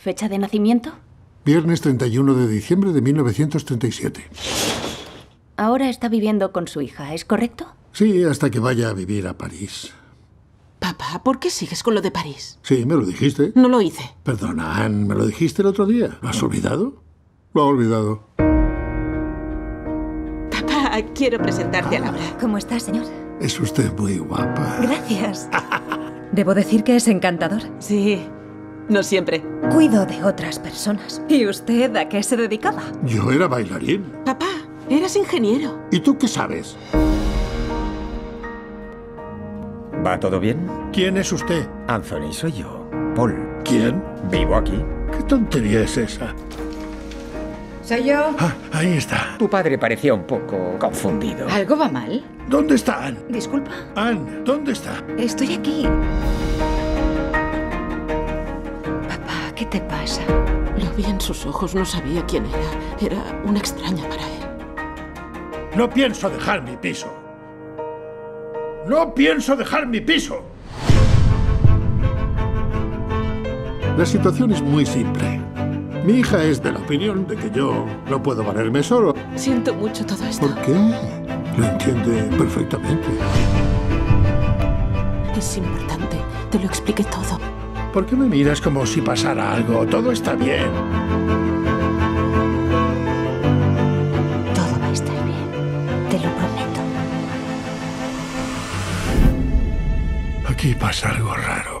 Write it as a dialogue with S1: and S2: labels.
S1: fecha de nacimiento?
S2: Viernes 31 de diciembre de 1937.
S1: Ahora está viviendo con su hija, ¿es correcto?
S2: Sí, hasta que vaya a vivir a París.
S3: Papá, ¿por qué sigues con lo de París?
S2: Sí, me lo dijiste.
S3: No lo hice.
S2: Perdona, Anne, me lo dijiste el otro día. ¿Lo has olvidado? Lo ha olvidado.
S3: Papá, quiero presentarte a Laura.
S1: ¿Cómo está, señor?
S2: Es usted muy guapa.
S1: Gracias. Debo decir que es encantador.
S3: Sí, no siempre.
S1: Cuido de otras personas. ¿Y usted a qué se dedicaba?
S2: Yo era bailarín.
S3: Papá, eras ingeniero.
S2: ¿Y tú qué sabes?
S4: ¿Va todo bien?
S2: ¿Quién es usted?
S4: Anthony, soy yo. Paul.
S2: ¿Quién?
S4: Vivo aquí.
S2: ¿Qué tontería es esa?
S5: ¿Soy yo?
S2: Ah, ahí está.
S4: Tu padre parecía un poco confundido.
S5: ¿Algo va mal?
S2: ¿Dónde está Anne?
S1: Disculpa.
S2: Anne, ¿dónde está?
S1: Estoy aquí. ¿Qué te pasa?
S3: Lo vi en sus ojos, no sabía quién era. Era una extraña para él.
S2: No pienso dejar mi piso. No pienso dejar mi piso. La situación es muy simple. Mi hija es de la opinión de que yo no puedo valerme solo.
S3: Siento mucho todo esto.
S2: ¿Por qué? Lo entiende perfectamente.
S3: Es importante. Te lo expliqué todo.
S2: ¿Por qué me miras como si pasara algo? Todo está bien.
S1: Todo va a estar bien. Te lo prometo.
S2: Aquí pasa algo raro.